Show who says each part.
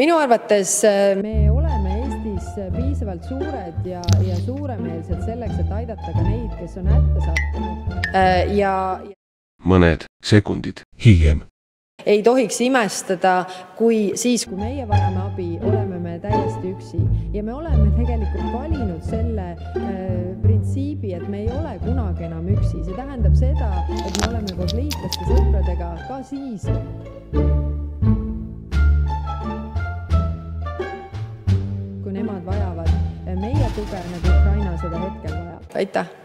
Speaker 1: minu arvates me oleme Eestis piisavalt suured ja, ja suuremeelsed selleks, et aidata ka neid, kes on hätta sattunud. Ja
Speaker 2: mõned sekundid
Speaker 3: hiljem.
Speaker 1: ei tohiks imestada, kui siis, kui meie vajame abi, oleme me täiesti üksi. Ja me oleme tegelikult valinud selle äh, printsiibi, et me ei ole kunagi enam üksi, see tähendab seda, et me oleme koos liitlaste, sõpradega ka siis, nemad vajavad meie tuge, nagu Ukraina seda hetkel vajab. aitäh!